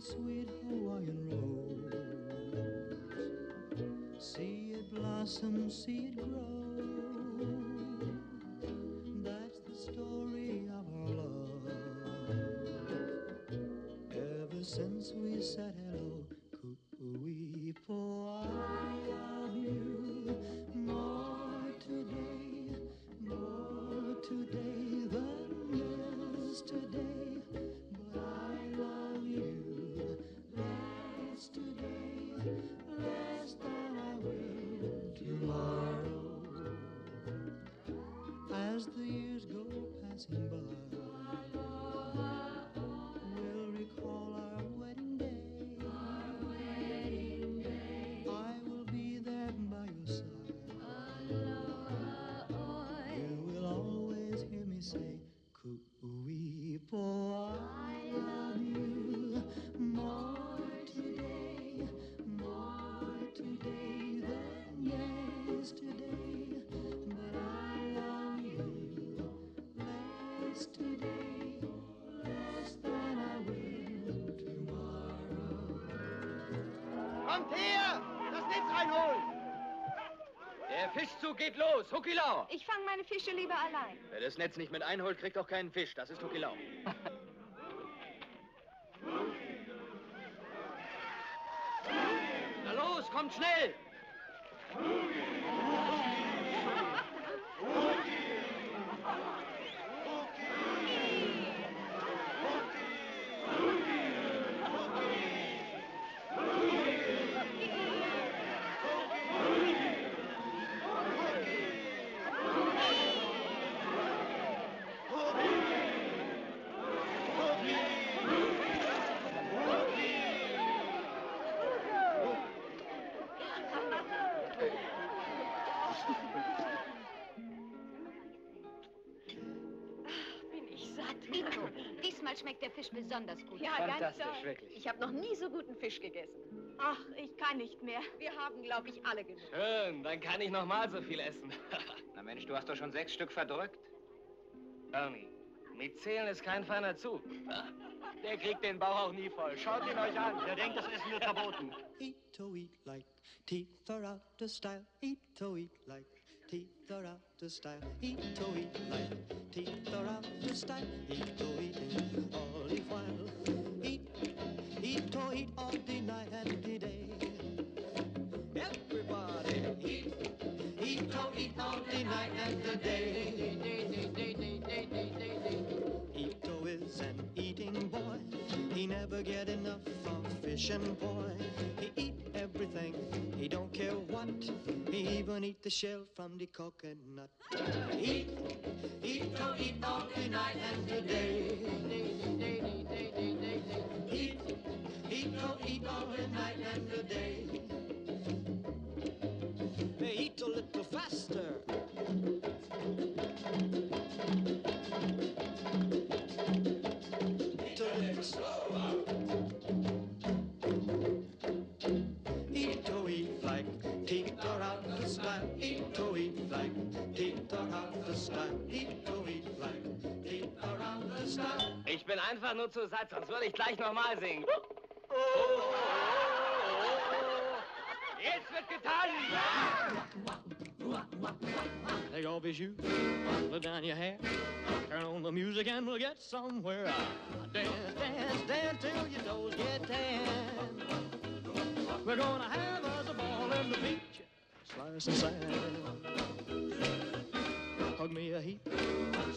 sweet Hawaiian rose. See it blossom, see it grow. That's the story of our love. Ever since we said hello, coo-wee, for I love you more today, more today than yesterday. Less today, less than I will tomorrow. Kommt her! Das Netz reinholen! Der Fischzug geht los. Huckilau! Ich fange meine Fische lieber allein. Wer das Netz nicht mit einholt, kriegt auch keinen Fisch. Das ist Huckilau. Na los, kommt schnell! Bin ich satt. Ito, diesmal schmeckt der Fisch besonders gut. Ja, Fantastisch, ganz toll. wirklich. Ich habe noch nie so guten Fisch gegessen. Ach, ich kann nicht mehr. Wir haben, glaube ich, alle genug. Schön, dann kann ich noch mal so viel essen. Na Mensch, du hast doch schon sechs Stück verdrückt. Ernie, mit Zählen ist kein feiner Zug. Der kriegt den Bauch auch nie voll. Schaut ihn euch an. Der denkt, das Essen wird verboten. Eat to eat like teeth are out of style. Eat to eat like teeth are out of style. Eat to eat like teeth are out of style. Eat to eat all the while. Eat, eat to eat all the night and the day. Everybody eat, eat to eat all the night and the day. Ito is an eating boy. He never get enough of fishing, boy. He eat everything. He don't care what. He even eat the shell from the coconut. Eat, eat to eat all the night and the day. Eat, eat to eat all the night and the day. Eat a little faster. Einfach nur zu satt, sonst würde ich gleich noch mal singen. Oh. Oh. Jetzt wird! Take off his shoes, let down your hair, turn on the music and we'll get somewhere. Dance, dance, dance till your toes get tan. We're gonna have us a ball in the beach, slice and sand. Hug me a heap,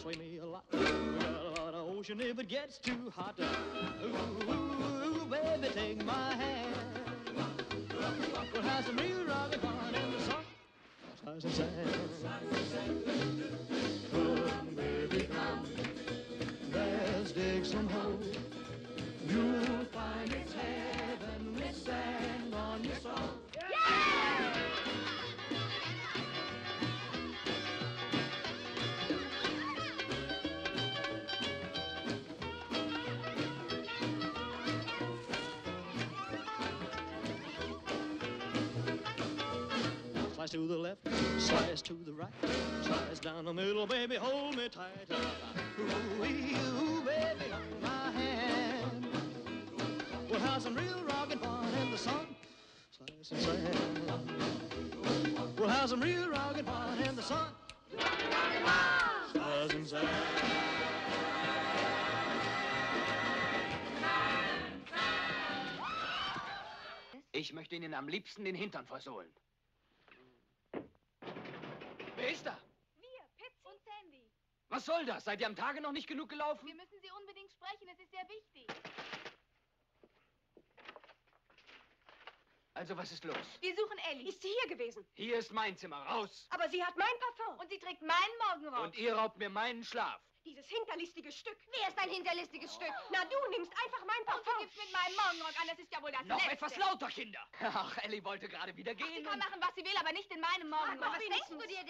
sway me a lot. We got a lot of ocean if it gets too hot. Ooh, ooh, ooh baby, take my hand. We'll have some real rockin' fun in the sun. Slice Slice to the left, slice to the right, slice down the middle, baby, hold me tight. Ooh, ooh, baby, hold my hand. We'll have some real rockin' fun in the sun. Slice and sand. We'll have some real rockin' fun in the sun. Stars and sand. Ich möchte Ihnen am liebsten den Hintern versohlen. Wer ist da? Wir, Pitsy. Und Sandy. Was soll das? Seid ihr am Tage noch nicht genug gelaufen? Wir müssen Sie unbedingt sprechen, es ist sehr wichtig. Also, was ist los? Wir suchen Ellie. Ist sie hier gewesen? Hier ist mein Zimmer. Raus! Aber sie hat mein Parfum. Und sie trägt meinen Morgenrock. Und ihr raubt mir meinen Schlaf. Dieses hinterlistige Stück. Wer ist ein hinterlistiges Stück? Na, du nimmst einfach mein Parfum. Und du gibst mit meinem Morgenrock an, das ist ja wohl das Noch Letzte. etwas lauter, Kinder! Ach, Ellie wollte gerade wieder Sie gehen. kann und- machen, was sie will, aber nicht in meinem Morgenrock. was denkst du dir